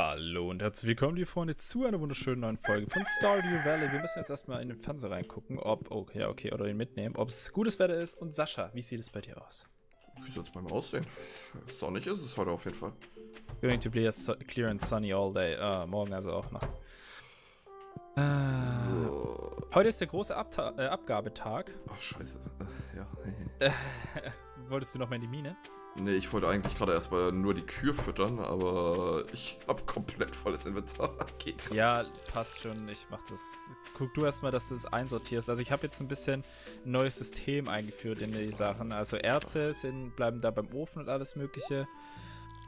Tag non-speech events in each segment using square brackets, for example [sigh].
Hallo und herzlich willkommen, liebe Freunde, zu einer wunderschönen neuen Folge von Stardew Valley. Wir müssen jetzt erstmal in den Fernseher reingucken, ob, oh, ja, okay, oder ihn mitnehmen, ob es gutes Wetter ist. Und Sascha, wie sieht es bei dir aus? Wie soll es bei mir aussehen? Sonnig ist es heute auf jeden Fall. Going to be clear and sunny all day. Ah, morgen also auch noch. Äh, so. Heute ist der große Abta äh, Abgabetag. Ach, scheiße. Äh, ja. [laughs] Wolltest du noch mal in die Mine? Nee, ich wollte eigentlich gerade erstmal nur die Kühe füttern, aber ich habe komplett volles Inventar. [laughs] Geht ja, passt schon. Ich mach das. Guck du erstmal, dass du es das einsortierst. Also ich habe jetzt ein bisschen ein neues System eingeführt in die Sachen. Also Erze sind, bleiben da beim Ofen und alles mögliche.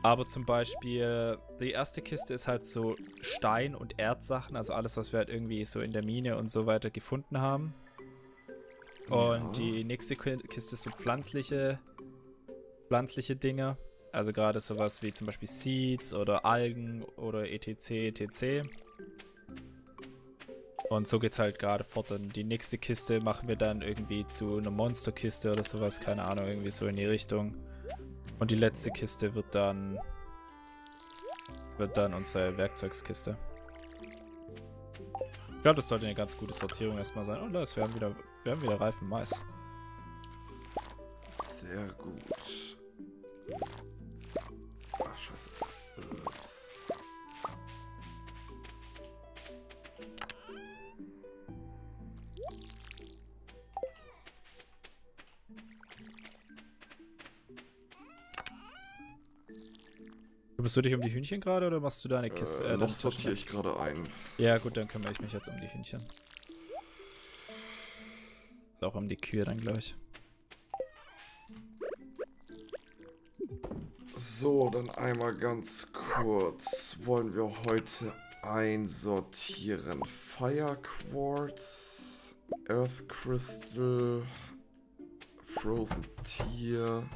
Aber zum Beispiel, die erste Kiste ist halt so Stein- und Erdsachen, also alles, was wir halt irgendwie so in der Mine und so weiter gefunden haben. Und ja. die nächste Kiste ist so pflanzliche pflanzliche Dinge. Also gerade sowas wie zum Beispiel Seeds oder Algen oder etc. etc. Und so geht's halt gerade fort. Und die nächste Kiste machen wir dann irgendwie zu einer Monsterkiste oder sowas, keine Ahnung, irgendwie so in die Richtung. Und die letzte Kiste wird dann wird dann unsere Werkzeugskiste. Ich glaube, das sollte eine ganz gute Sortierung erstmal sein. Oh, wir haben wieder, wir haben wieder reifen Mais. Sehr gut. Ach, scheiße. Ups. Kümmerst du dich um die Hühnchen gerade oder machst du deine Kiste? Äh, äh, noch sortiere ich gerade ein. Ja, gut, dann kümmere ich mich jetzt um die Hühnchen. Auch um die Kühe dann gleich. So, dann einmal ganz kurz. Wollen wir heute einsortieren? Fire Quartz, Earth Crystal, Frozen Tier.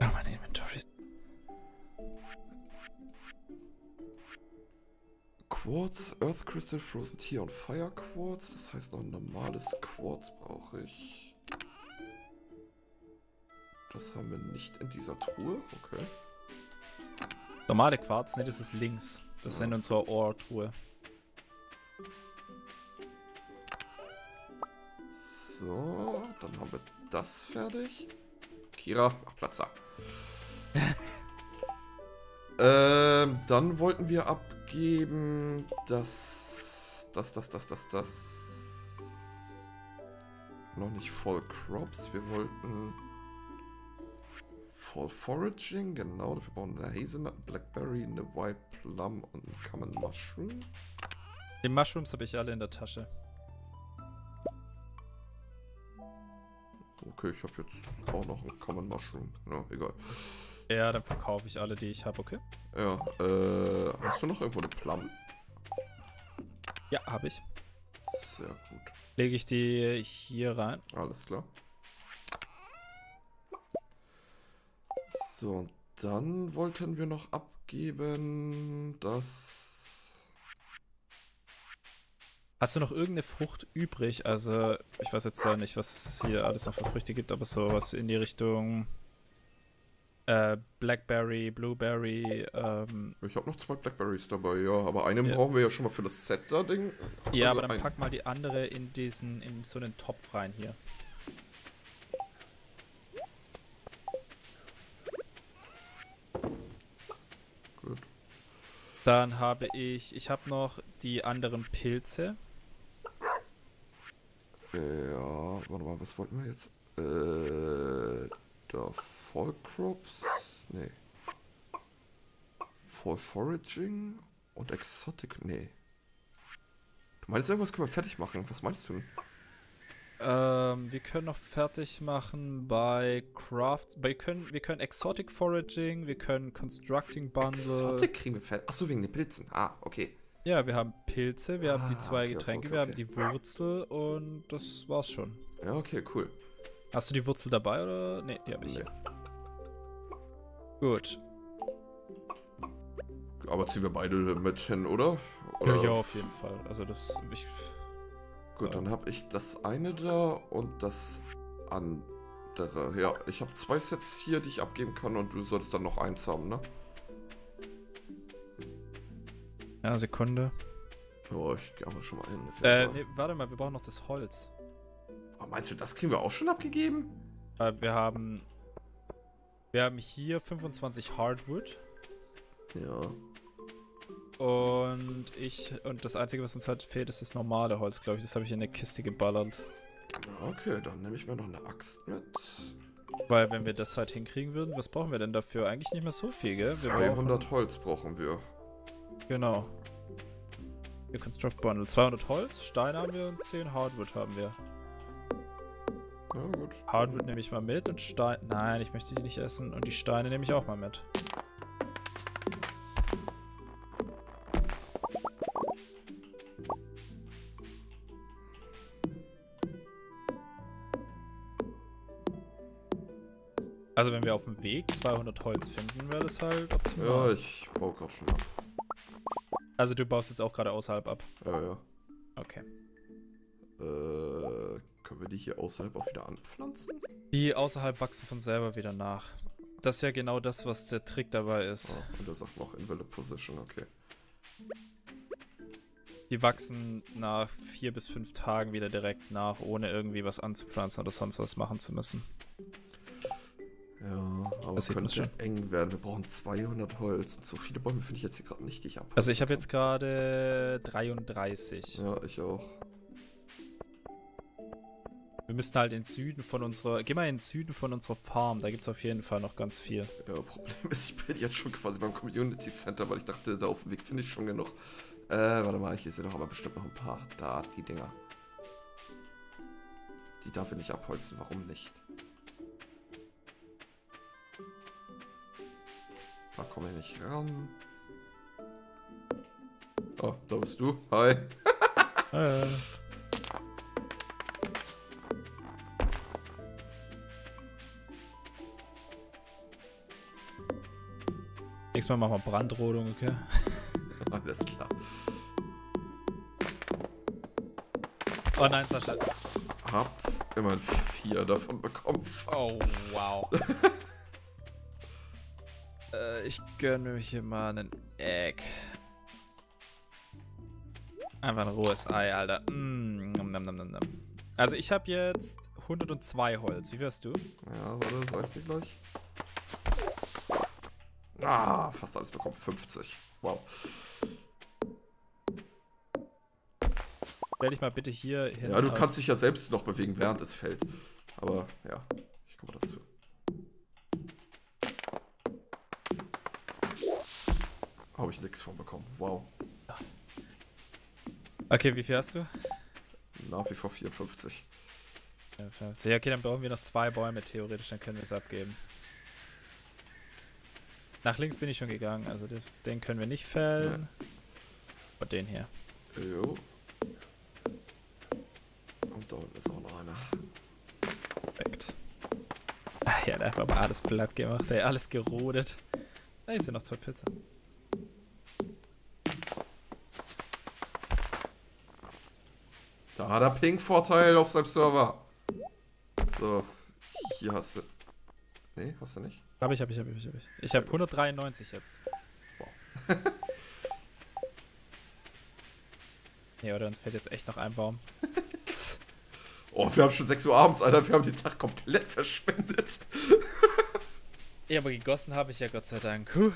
Oh, meine Inventory. Quartz, Earth Crystal, Frozen Tier und Fire Quartz. Das heißt, noch ein normales Quartz brauche ich. Das haben wir nicht in dieser Truhe. Okay. Normale Quarz, ne, das ist links. Das ist in unserer Ohr-Truhe. So, dann haben wir das fertig. Kira, mach Platz da. [laughs] ähm, dann wollten wir abgeben, dass das, das, das, das, das noch nicht voll Crops. Wir wollten Fall Foraging, genau. Dafür brauchen wir eine Hazelnut, Blackberry, eine White Plum und einen Common Mushroom. Die Mushrooms habe ich alle in der Tasche. Okay, ich habe jetzt auch noch einen Common Mushroom. Ja, egal. Ja, dann verkaufe ich alle, die ich habe, okay? Ja, äh, hast du noch irgendwo eine Plum? Ja, habe ich. Sehr gut. Lege ich die hier rein. Alles klar. So, und dann wollten wir noch abgeben, dass... Hast du noch irgendeine Frucht übrig? Also, ich weiß jetzt ja nicht, was es hier alles noch für Früchte gibt, aber sowas in die Richtung äh, Blackberry, Blueberry. Ähm, ich habe noch zwei Blackberries dabei, ja, aber einen ja. brauchen wir ja schon mal für das Set da Ding. Ja, also aber dann pack mal die andere in diesen, in so einen Topf rein hier. Dann habe ich, ich habe noch die anderen Pilze. Ja, warte mal, was wollten wir jetzt? Äh, da Fall Crops? Nee. Fall Foraging und Exotic? Nee. Du meinst, irgendwas können wir fertig machen. Was meinst du denn? Ähm, wir können noch fertig machen bei Crafts. Wir können, wir können Exotic Foraging, wir können Constructing Bundle. Exotic kriegen wir fertig. Achso, wegen den Pilzen. Ah, okay. Ja, wir haben Pilze, wir ah, haben die ah, zwei okay, Getränke, okay, wir haben die Wurzel und das war's schon. Ja, okay, cool. Hast du die Wurzel dabei oder? Ne, die habe ich. Nee. Gut. Aber ziehen wir beide mit hin, oder? oder? Ja, ja, auf jeden Fall. Also das. Ich, Gut, dann habe ich das eine da und das andere. Ja, ich habe zwei Sets hier, die ich abgeben kann und du solltest dann noch eins haben, ne? Ja, Sekunde. Oh, ich gehe aber schon mal hin. Äh, nee, warte mal, wir brauchen noch das Holz. oh, meinst du, das kriegen wir auch schon abgegeben? Äh, wir haben. Wir haben hier 25 Hardwood. Ja. Und ich. Und das Einzige, was uns halt fehlt, ist das normale Holz, glaube ich. Das habe ich in der Kiste geballert. Okay, dann nehme ich mir noch eine Axt mit. Weil, wenn wir das halt hinkriegen würden, was brauchen wir denn dafür? Eigentlich nicht mehr so viel, gell? Wir 200 Holz brauchen wir. Brauchen, genau. Hier Construct Bundle. 200 Holz, Steine haben wir und 10 Hardwood haben wir. Ja, gut. Hardwood nehme ich mal mit und Stein. Nein, ich möchte die nicht essen. Und die Steine nehme ich auch mal mit. Also wenn wir auf dem Weg 200 Holz finden, wäre das halt Ja, optimal. ich baue gerade schon ab. also du baust jetzt auch gerade außerhalb ab. Ja, ja. Okay. Äh, können wir die hier außerhalb auch wieder anpflanzen? Die außerhalb wachsen von selber wieder nach. Das ist ja genau das, was der Trick dabei ist. Ah, und da sagt man auch Envelope Position, okay. Die wachsen nach vier bis fünf Tagen wieder direkt nach, ohne irgendwie was anzupflanzen oder sonst was machen zu müssen. Aber Das könnte eng werden. Wir brauchen 200 Holz. Und so viele Bäume finde ich jetzt hier gerade nicht, die ich ab. Also ich habe jetzt gerade 33. Ja, ich auch. Wir müssten halt in den Süden von unserer. Geh mal in den Süden von unserer Farm, da gibt es auf jeden Fall noch ganz viel. Ja, Problem ist, ich bin jetzt schon quasi beim Community Center, weil ich dachte, da auf dem Weg finde ich schon genug. Äh, warte mal, hier sind doch aber bestimmt noch ein paar. Da, die Dinger. Die darf ich nicht abholzen, warum nicht? Da komme ich nicht ran. Oh, da bist du. Hi. [laughs] Äh. Nächstes Mal machen wir Brandrodung, okay? [laughs] Alles klar. Oh nein, Sascha. Hab immerhin vier davon bekommen. Oh, wow. [laughs] äh, ich gönne mir hier mal einen Egg. Einfach ein rohes Ei, Alter. Mm, nom, nom, nom. Also ich habe jetzt 102 Holz. Wie wärst du? Ja, warte, sag ich dir gleich. Ah, fast alles bekommen. 50. Wow. Stell dich mal bitte hier hin. Ja, du kannst dich ja selbst noch bewegen, während es fällt. Aber ja, Habe ich nichts von bekommen. Wow. Okay, wie viel hast du? Nach wie vor 54. Ja, 50. Ja, okay, dann brauchen wir noch zwei Bäume theoretisch, dann können wir es abgeben. Nach links bin ich schon gegangen, also das, den können wir nicht fällen. Aber den hier. Jo. Und da unten ist auch noch einer. Perfekt. Ah, ja, der hat einfach mal alles platt gemacht, ey, alles gerodet. Da sind noch zwei Pilze. Da hat er Ping-Vorteil auf seinem Server. So, hier hast du. Nee, hast du nicht? Hab ich, hab ich, hab ich, hab ich. Ich habe 193 jetzt. Wow. nee, oder uns fällt jetzt echt noch ein Baum. [laughs] Oh, wir haben schon 6 Uhr abends, Alter. Wir haben den Tag komplett verschwendet. Ja, aber gegossen habe ich ja Gott sei Dank. Huh.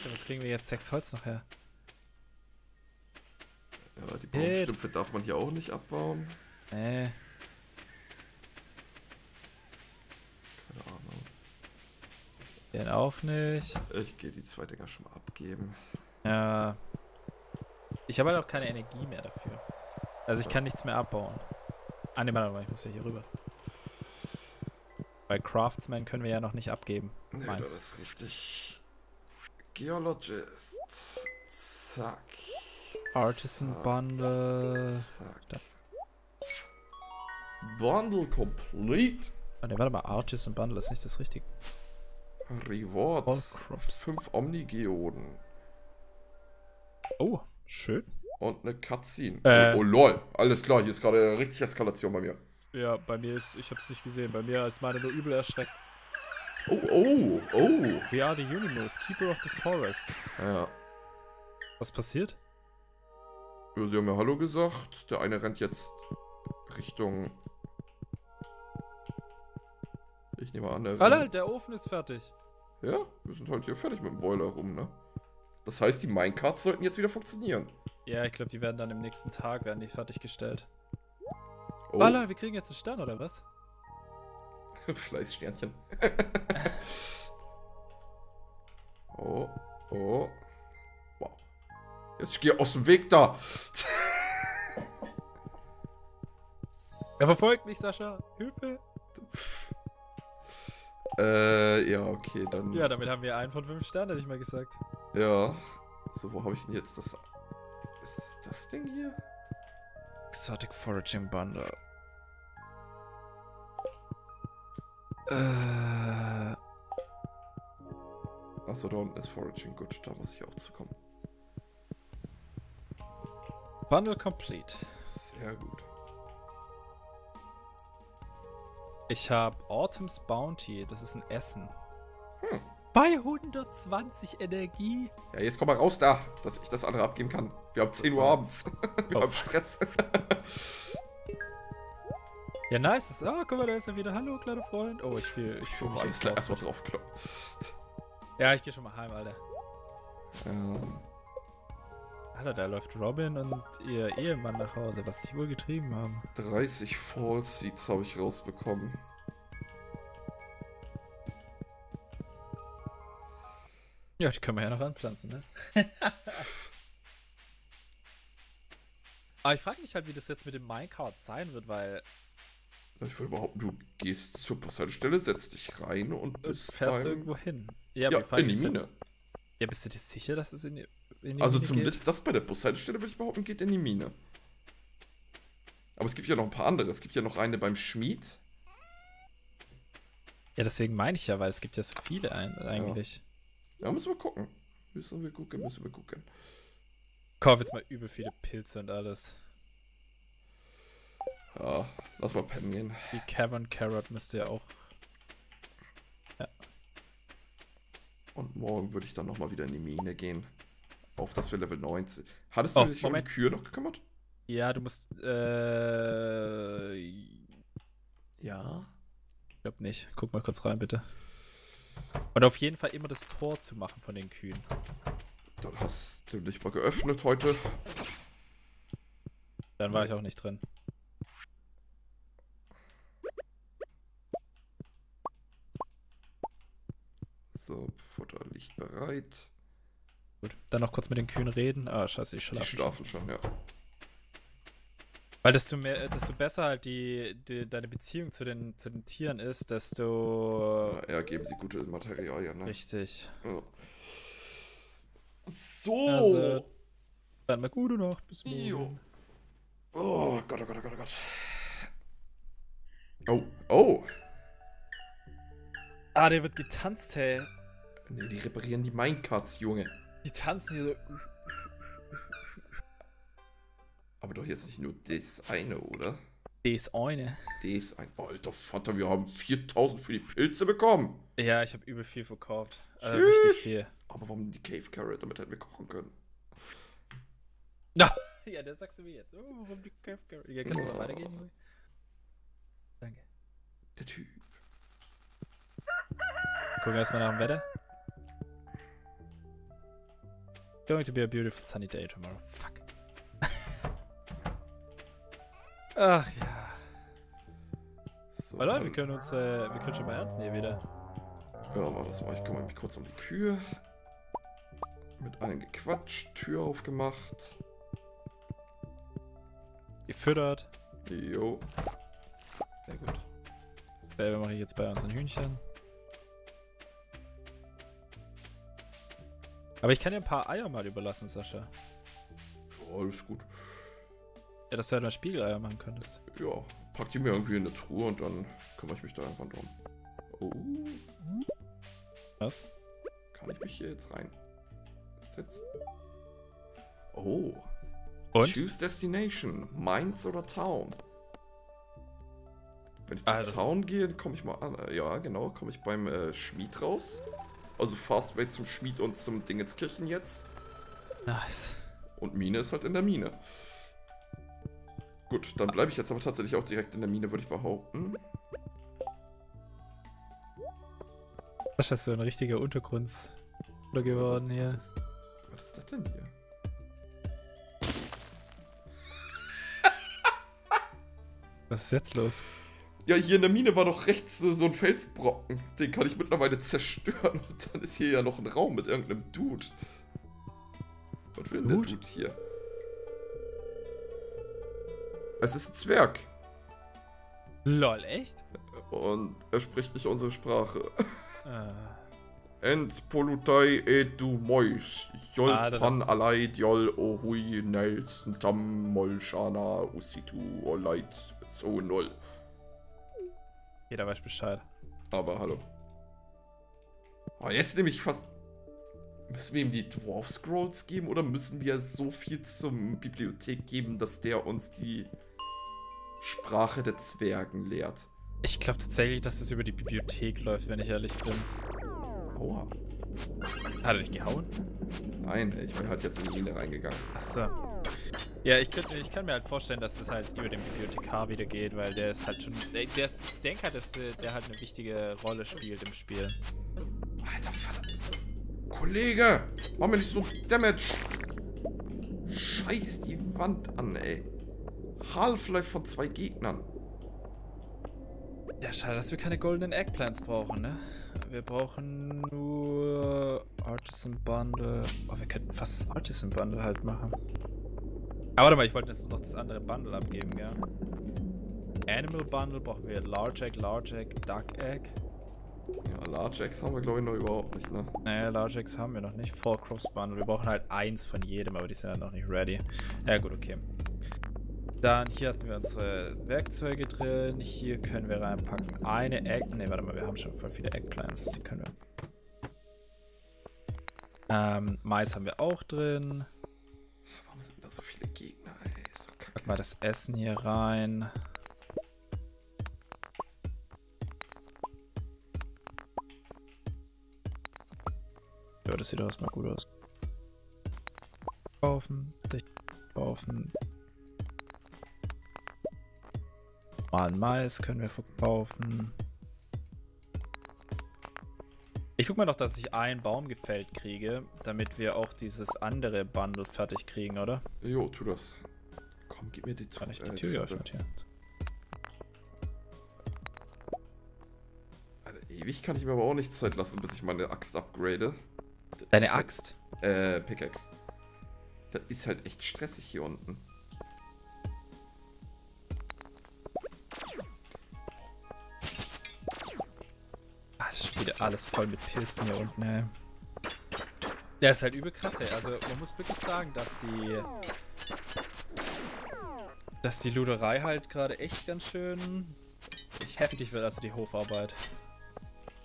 Scheiße, wo kriegen wir jetzt sechs Holz noch her? Ja, die Baumstümpfe darf man hier auch nicht abbauen. Nee. Keine Ahnung. Den auch nicht. Ich gehe die zwei Dinger schon mal abgeben. Ja. Ich habe halt auch keine Energie mehr dafür. Also ich kann nichts mehr abbauen. Ah, ne, warte mal, ich muss ja hier rüber. Bei Craftsman können wir ja noch nicht abgeben. Nee, Meins. das ist richtig. Geologist. Zack. Artisan zack, Bundle. Zack. Da. Bundle complete. Oh, ne, warte mal, Artisan Bundle ist nicht das Richtige. Rewards. All Crops. Fünf Omnigeoden. Oh, schön. Und eine Cutscene. Äh. Oh, lol. Alles klar, hier ist gerade richtig Eskalation bei mir. Ja, bei mir ist, ich hab's nicht gesehen. Bei mir ist meine nur übel erschreckt. Oh, oh, oh. We are the Unimos, Keeper of the Forest. Ja. Was passiert? Ja, Sie haben ja Hallo gesagt. Der eine rennt jetzt Richtung. Ich nehme an, der rennt- Alter, der Ofen ist fertig. Ja, wir sind halt hier fertig mit dem Boiler rum, ne? Das heißt, die Minecarts sollten jetzt wieder funktionieren. Ja, ich glaube, die werden dann im nächsten Tag werden die fertiggestellt. Oh, Alter, wir kriegen jetzt einen Stern, oder was? [laughs] Fleißsternchen. [laughs] oh, oh. Wow. Jetzt geh aus dem Weg da. Er verfolgt mich, Sascha. Hilfe. Äh, ja, okay, dann. Ja, damit haben wir einen von fünf Sternen, hätte ich mal gesagt. Ja. So, wo habe ich denn jetzt das. Ist das das Ding hier? Exotic Foraging Bundle. Äh. Achso, da unten ist Foraging. Gut, da muss ich auch zukommen. Bundle complete. Sehr gut. Ich habe Autumn's Bounty. Das ist ein Essen. Hm. Bei 120 Energie. Ja, jetzt komm mal raus da, dass ich das andere abgeben kann. Wir haben 10 Uhr abends. [laughs] Wir Oh, haben. Stress. [laughs] Ja, nice. Ah, guck mal, da ist er wieder. Hallo, kleiner Freund. Oh, ich fühle ich fühl Oh, mich klar, erstmal draufkloppen. Ja, ich gehe schon mal heim, Alter. Ähm, Alter, da läuft Robin und ihr Ehemann nach Hause, was die wohl getrieben haben. 30 Fall Seeds habe ich rausbekommen. Ja, die können wir ja noch anpflanzen, ne? [laughs] Aber ich frage mich halt, wie das jetzt mit dem Minecart sein wird, weil Ich würde behaupten, du gehst zur Bushaltestelle, setzt dich rein und du bist fährst beim... irgendwo hin. Ja, aber in die ja- Mine. Ja, bist du dir sicher, dass es in die, in die Also Mine zumindest das bei der Bushaltestelle, würde ich behaupten, geht in die Mine. Aber es gibt ja noch ein paar andere. Es gibt ja noch eine beim Schmied. geht? Ja, deswegen meine ich ja, weil es gibt ja so viele ein, eigentlich. Ja, müssen wir gucken. Müssen wir gucken, müssen wir gucken. Kauf jetzt mal übel viele Pilze und alles. Ja, lass mal pennen gehen. Die Cavern Carrot müsste ja auch. Und morgen würde ich dann nochmal wieder in die Mine gehen. Auf dass wir Level 19. Hattest Oh, du dich Moment. um die Kühe noch gekümmert? Ja, du musst. Äh. Ja. Ich glaube nicht. Guck mal kurz rein, bitte. Und auf jeden Fall immer das Tor zu machen von den Kühen. Dann hast du dich mal geöffnet heute. Dann war ich auch nicht drin. So, Futter liegt bereit. Gut. Dann noch kurz mit den Kühen reden. Ah, scheiße, ich Die schlafe. schon. schlafen schon, ja. Weil desto mehr, desto besser halt die, die deine Beziehung zu den, zu den Tieren ist, desto Ja, geben sie gute Materialien, ne? richtig. Ja. So. Also, dann mal gute Nacht. Bis morgen. Jo. Oh Gott, oh Gott, oh Gott, oh Gott. Oh, oh. Ah, der wird getanzt, hey. Nee, die reparieren die Minecarts, Junge. Die tanzen hier so. Aber doch jetzt nicht nur das eine, oder? Das eine. Das ein. Alter Vater, wir haben 4000 für die Pilze bekommen. Ja, ich habe übel viel verkauft. Also Tschüss. richtig viel. Aber warum die Cave Carrot? Damit hätten wir kochen können. Na, [laughs] ja, das sagst du mir jetzt. Oh, warum die Cave Carrot? Ja, kannst du mal Oh. weitergehen, Junge? Danke. Der Typ. Gucken wir erstmal nach dem Wetter. Going to be a beautiful sunny day tomorrow. Fuck. [laughs] Ach ja. So, Leute, dann- wir können uns, äh, wir können schon mal ernten hier wieder. Ja, mach das mal. Ich kümmere mich kurz um die Kühe. Mit allen gequatscht, Tür aufgemacht. Gefüttert. Jo. Sehr gut. Selber mache ich jetzt bei uns ein Hühnchen. Aber ich kann dir ein paar Eier mal überlassen, Sascha. Ja, alles gut. Ja, dass du halt mal Spiegeleier machen könntest. Ja, pack die mir irgendwie in eine Truhe und dann kümmere ich mich da irgendwann drum. Oh, Was? kann ich mich hier jetzt rein setzen? Oh, Und? Choose Destination. Mainz oder Town? Wenn ich zu Ah, das- Town gehe, komme ich mal an. Ja, genau, komme ich beim äh, Schmied raus. Also Fastway zum Schmied und zum Dingenskirchen jetzt. Nice. Und Mine ist halt in der Mine. Gut, dann bleibe ich jetzt aber tatsächlich auch direkt in der Mine, würde ich behaupten. Das ist so ein richtiger Untergrunds geworden was, hier. Was ist, was ist das denn hier? Was ist jetzt los? Ja, hier in der Mine war doch rechts äh, so ein Felsbrocken. Den kann ich mittlerweile zerstören. [laughs] Und dann ist hier ja noch ein Raum mit irgendeinem Dude. Was will denn der Dude? Hier? Es ist ein Zwerg. Lol, echt? Und er spricht nicht unsere Sprache. Äh, Ent polutai et du mois. Jol Ah, pan alait jol ohui nels tam molshana usitu olait so null. Jeder weiß Bescheid. Aber hallo. Aber jetzt nehme ich fast. Müssen wir ihm die Dwarf Scrolls geben oder müssen wir so viel zum Bibliothek geben, dass der uns die Sprache der Zwergen lehrt? Ich glaube tatsächlich, dass das über die Bibliothek läuft, wenn ich ehrlich bin. Aua. Hat er dich gehauen? Nein, ich bin halt jetzt in die Mine reingegangen. Achso. Ja, ich, könnte, ich kann mir halt vorstellen, dass das halt über den Bibliothekar wieder geht, weil der ist halt schon. Der, der ist, ich denke halt, dass der, halt eine wichtige Rolle spielt im Spiel. Alter Vater. Kollege, mach mir nicht so Damage. Scheiß die Wand an, ey. Half-Life von zwei Gegnern. Ja, schade, dass wir keine goldenen Eggplants brauchen, ne? Wir brauchen nur Artisan Bundle. Oh, wir könnten fast das Artisan Bundle halt machen. Aber warte mal, ich wollte jetzt noch das andere Bundle abgeben, gell? Animal Bundle brauchen wir Large Egg, Large Egg, Duck Egg. Ja, Large Eggs haben wir, glaube ich, noch überhaupt nicht, ne? Naja, Large Eggs haben wir noch nicht. Four Cross Bundle. Wir brauchen halt eins von jedem, aber die sind halt noch nicht ready. Ja, gut, okay. Dann hier hatten wir unsere Werkzeuge drin. Hier können wir reinpacken eine Egg. Ne, warte mal, wir haben schon voll viele Eggplants. Die können wir. Ähm, Mais haben wir auch drin. Warum sind da so viele mal das Essen hier rein. Ja, das sieht erstmal gut aus. Kaufen, dich kaufen. Mal Mais können wir verkaufen. Ich guck mal noch, dass ich einen Baum gefällt kriege, damit wir auch dieses andere Bundle fertig kriegen, oder? Jo, tu das. Komm, gib mir die Tür. Kann ich die Tür geöffnet hier? Alter, ewig kann ich mir aber auch nicht Zeit lassen, bis ich meine Axt upgrade. Das Deine halt- Axt? Äh, Pickaxe. Das ist halt echt stressig hier unten. Ah, das ist wieder alles voll mit Pilzen hier unten, ey. Ja, ist halt übel krass, ey. Also, man muss wirklich sagen, dass die. Dass die Luderei halt gerade echt ganz schön heftig wird, also die Hofarbeit.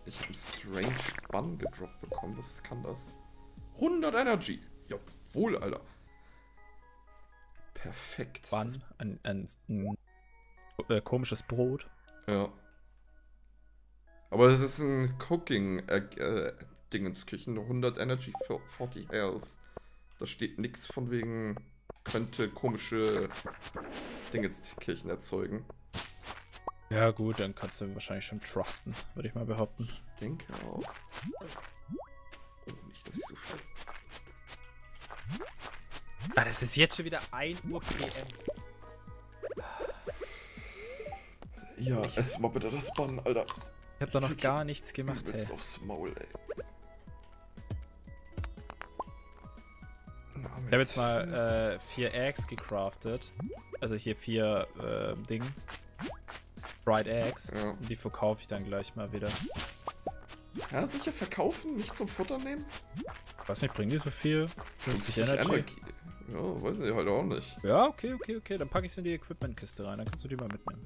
Ich habe Strange Bann gedroppt bekommen. Was kann das? 100 Energy. Jawohl, Alter. Perfekt. Bann, ein, ein, ein äh, komisches Brot. Ja. Aber es ist ein Cooking äh, äh, Dingenskirchen. 100 Energy, 40 Health. Da steht nichts von wegen könnte komische Dingenskirchen erzeugen. Ja, gut, dann kannst du wahrscheinlich schon trusten, würde ich mal behaupten. Ich denke auch. Oh, nicht, dass ich so viel. Ah, das ist jetzt schon wieder 1 Uhr PM. Ja, Ich- ess mal bitte das Bann, Alter. Ich hab da noch gar nichts gemacht, ey. aufs Maul, ey. Ich habe jetzt mal äh, vier Eggs gecraftet. Also hier vier äh, Ding. Fried Eggs. Ja. Und die verkaufe ich dann gleich mal wieder. ja, sicher verkaufen, nicht zum Futter nehmen? Weiß nicht, bringen die so viel? 50 Energy. Ja, weiß ich halt auch nicht. Ja, okay, okay, okay. Dann packe ich es in die Equipment-Kiste rein. Dann kannst du die mal mitnehmen.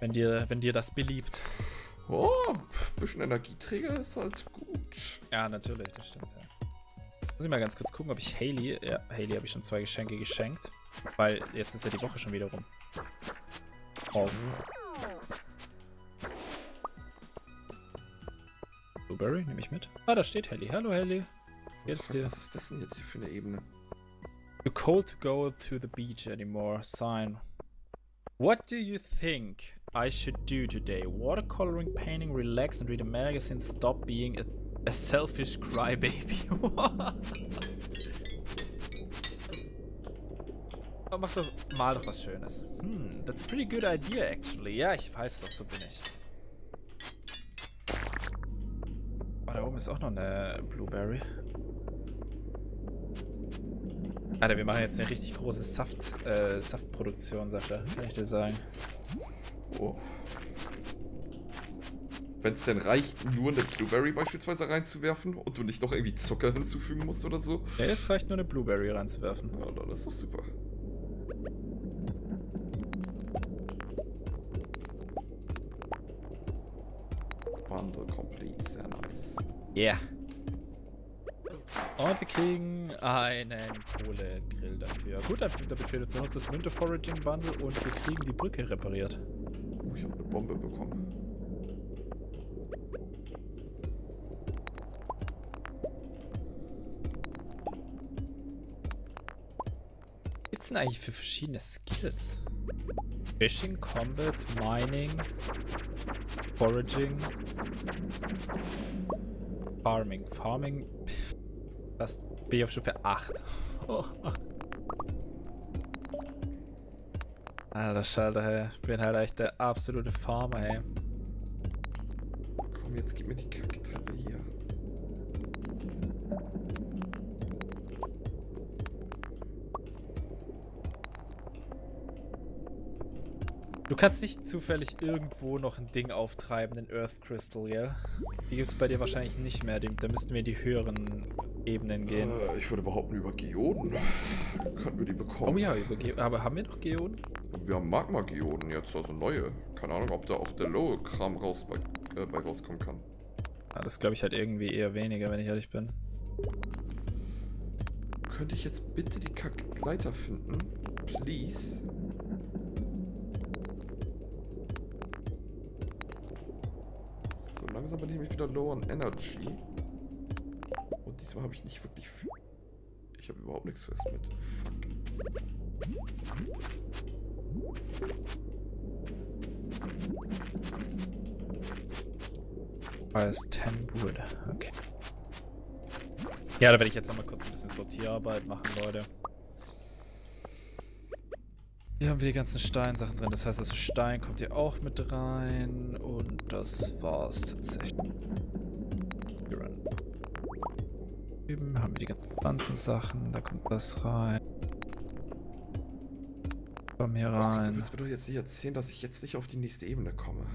Wenn dir, wenn dir das beliebt. Oh, bisschen Energieträger ist halt gut. Ja, natürlich, das stimmt. Ja. Muss ich mal ganz kurz gucken, ob ich Haley. Ja, Haley habe ich schon zwei Geschenke geschenkt. Weil jetzt ist ja die Woche schon wieder rum. Oh. Blueberry, nehme ich mit. Ah, da steht Haley. Hallo Haley. Jetzt dir. Was ist das denn jetzt hier für eine Ebene? Too cold to go to the beach anymore. Sign. What do you think I should do today? Watercoloring, painting, relax and read a magazine. Stop being a, a selfish crybaby. [laughs] mach doch mal doch was Schönes. Hmm, that's a pretty good idea actually. Ja, ich weiß das, so bin ich. Oh, da oben ist auch noch eine Blueberry. Alter, wir machen jetzt eine richtig große Saft, äh, Saftproduktion, Sascha, kann ich dir sagen. Oh. Wenn es denn reicht, nur eine Blueberry beispielsweise reinzuwerfen und du nicht noch irgendwie Zucker hinzufügen musst oder so. Ja, es reicht nur eine Blueberry reinzuwerfen. Ja, dann ist doch super. Bundle complete, sehr nice. Yeah. Und wir kriegen einen Kohlegrill dafür. Gut, damit fehlt uns noch das Winter Foraging Bundle und wir kriegen die Brücke repariert. Oh, ich habe eine Bombe bekommen. Gibt's denn eigentlich für verschiedene Skills? Fishing, Combat, Mining, Foraging, Farming. Farming Fast bin ich auf Stufe 8. Oh. Alter Schalter, hey. Ich bin halt echt der absolute Farmer, hey. Komm, jetzt gib mir die Kacktreppe hier. Du kannst nicht zufällig irgendwo noch ein Ding auftreiben, den Earth Crystal, ja? Die gibt es bei dir wahrscheinlich nicht mehr. Da müssten wir in die höheren Ebenen gehen. Äh, ich würde behaupten, über Geoden könnten wir die bekommen. Oh ja, über Geoden. Aber haben wir noch Geoden? Wir haben Magma-Geoden jetzt, also neue. Keine Ahnung, ob da auch der Low-Kram raus bei, äh, bei rauskommen kann. Ah, das glaube ich halt irgendwie eher weniger, wenn ich ehrlich bin. Könnte ich jetzt bitte die Kackleiter finden? Please. So langsam bin ich mich wieder low on Energy. Diesmal habe ich nicht wirklich... Ich habe überhaupt nichts fest mit. Fuck. Als 10 Wood. Okay. Ja, da werde ich jetzt nochmal kurz ein bisschen Sortierarbeit machen, Leute. Hier haben wir die ganzen Steinsachen drin. Das heißt, das Stein kommt hier auch mit rein. Und das war's tatsächlich. drüben haben wir die ganzen Pflanzensachen. Da kommt das rein. Komm hier rein. Du willst mir doch jetzt nicht erzählen, dass ich jetzt nicht auf die nächste Ebene komme.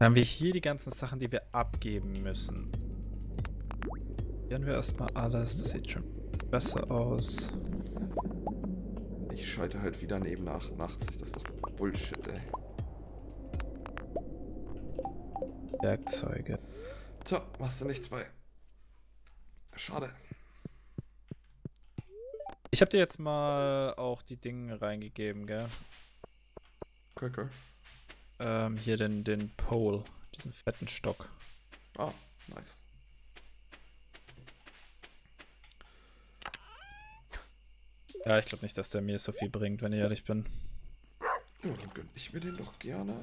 Dann haben wir hier die ganzen Sachen, die wir abgeben müssen. Probieren wir erstmal alles. Das sieht schon besser aus. Ich schalte halt wieder neben 88. Das ist doch Bullshit, ey. Werkzeuge. Tja, machst du nichts bei. Schade. Ich habe dir jetzt mal auch die Dinge reingegeben, gell? Okay, okay. Ähm, hier den, den Pole, diesen fetten Stock. Ah, nice. Ja, ich glaube nicht, dass der mir so viel bringt, wenn ich ehrlich bin. Ja, dann gönne ich mir den doch gerne.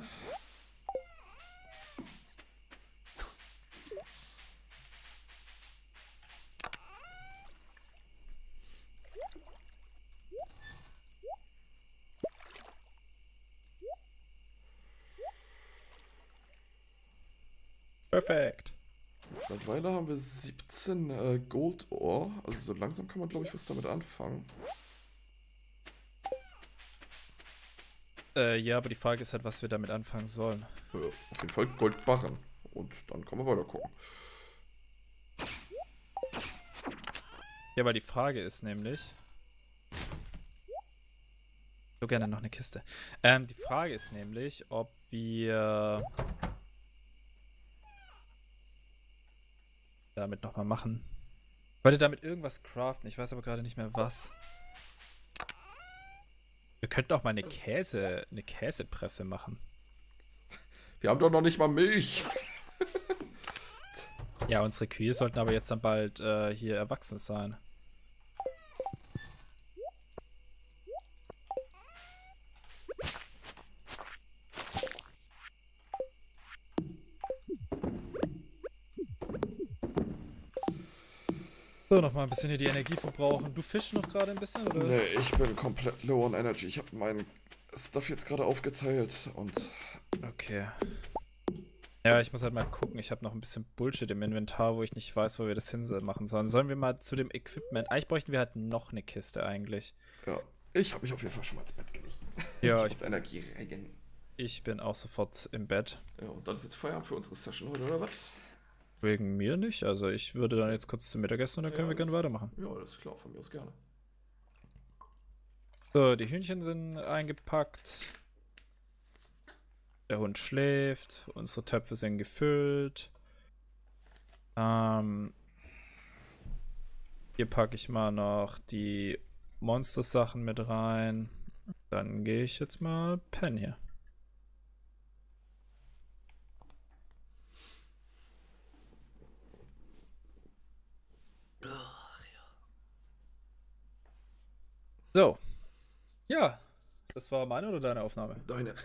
Perfekt. Mittlerweile haben wir 17 äh, Gold Ore. Also so langsam kann man, glaube ich, was damit anfangen. Äh, ja, aber die Frage ist halt, was wir damit anfangen sollen. Ja, auf jeden Fall Goldbarren. Und dann können wir weiter gucken. Ja, weil die Frage ist nämlich. So gerne noch eine Kiste. Ähm, die Frage ist nämlich, ob wir damit nochmal machen. Ich wollte damit irgendwas craften, ich weiß aber gerade nicht mehr was. Wir könnten auch mal eine Käse, eine Käsepresse machen. Wir haben doch noch nicht mal Milch. ja, unsere Kühe sollten aber jetzt dann bald äh, hier erwachsen sein. So, nochmal ein bisschen hier die Energie verbrauchen. Du fischst noch gerade ein bisschen, oder? Nee, ich bin komplett low on energy. Ich habe meinen Stuff jetzt gerade aufgeteilt und... Okay. Ja, ich muss halt mal gucken. Ich habe noch ein bisschen Bullshit im Inventar, wo ich nicht weiß, wo wir das hin machen sollen. Sollen wir mal zu dem Equipment... Eigentlich bräuchten wir halt noch eine Kiste eigentlich. Ja, ich habe mich auf jeden Fall schon mal ins Bett gelegt. [laughs] Ja, ich, ich muss Energie regen. Ich bin auch sofort im Bett. Ja, und dann ist jetzt Feierabend für unsere Session heute, oder was? Wegen mir nicht. Also ich würde dann jetzt kurz zum Mittagessen und dann können ja, wir gerne weitermachen. Ja, das ist klar, von mir aus gerne. So, die Hühnchen sind eingepackt. Der Hund schläft. Unsere Töpfe sind gefüllt. Ähm, hier packe ich mal noch die Monster-Sachen mit rein. Dann gehe ich jetzt mal pennen hier. So. Ja, das war meine oder deine Aufnahme? Deine.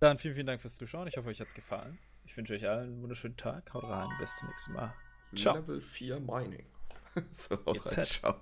Dann vielen, vielen Dank fürs Zuschauen. Ich hoffe, euch hat es gefallen. Ich wünsche euch allen einen wunderschönen Tag. Haut rein. Bis zum nächsten Mal. Ciao. Level 4 Mining. [laughs] so, haut rein. Ciao.